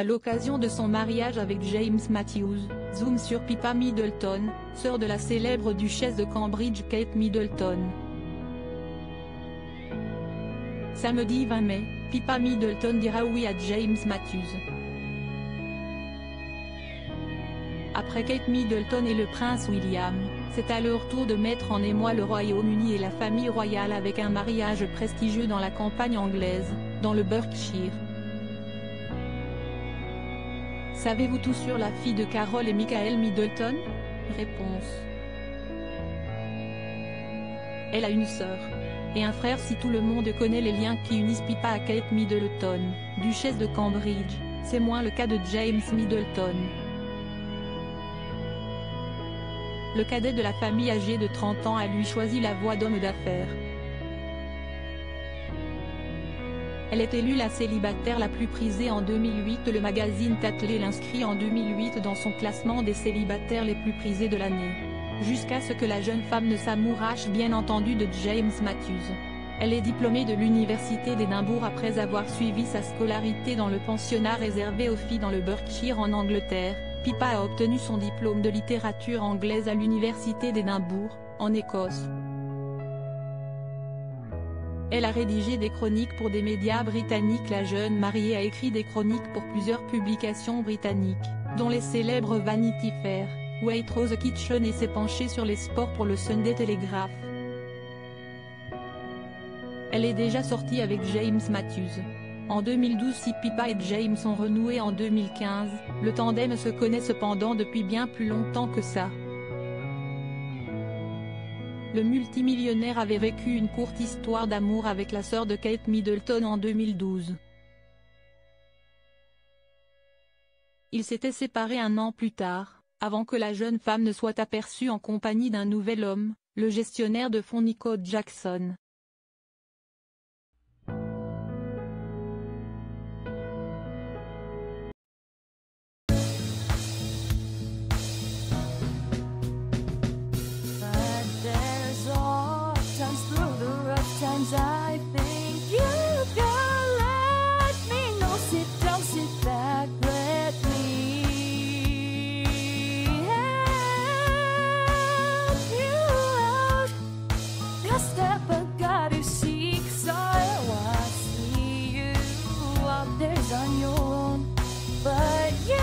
À l'occasion de son mariage avec James Matthews, zoom sur Pippa Middleton, sœur de la célèbre duchesse de Cambridge Kate Middleton. Samedi 20 mai, Pippa Middleton dira oui à James Matthews. Après Kate Middleton et le prince William, c'est à leur tour de mettre en émoi le Royaume-Uni et la famille royale avec un mariage prestigieux dans la campagne anglaise, dans le Berkshire. Savez-vous tout sur la fille de Carol et Michael Middleton? Réponse. Elle a une sœur et un frère si tout le monde connaît les liens qui unissent Pippa à Kate Middleton, duchesse de Cambridge, c'est moins le cas de James Middleton. Le cadet de la famille âgé de 30 ans a lui choisi la voie d'homme d'affaires. Elle est élue la célibataire la plus prisée en 2008 le magazine Tatley l'inscrit en 2008 dans son classement des célibataires les plus prisés de l'année. Jusqu'à ce que la jeune femme ne s'amourache bien entendu de James Matthews. Elle est diplômée de l'université d'Édimbourg après avoir suivi sa scolarité dans le pensionnat réservé aux filles dans le Berkshire en Angleterre. Pippa a obtenu son diplôme de littérature anglaise à l'université d'Édimbourg, en Écosse. Elle a rédigé des chroniques pour des médias britanniques La jeune mariée a écrit des chroniques pour plusieurs publications britanniques, dont les célèbres Vanity Fair, Waitrose Kitchen et s'est penchée sur les sports pour le Sunday Telegraph. Elle est déjà sortie avec James Matthews. En 2012 si Pippa et James ont renoué en 2015, le tandem se connaît cependant depuis bien plus longtemps que ça. Le multimillionnaire avait vécu une courte histoire d'amour avec la sœur de Kate Middleton en 2012. Ils s'étaient séparés un an plus tard, avant que la jeune femme ne soit aperçue en compagnie d'un nouvel homme, le gestionnaire de fonds Nico Jackson. there's on your own. But yeah.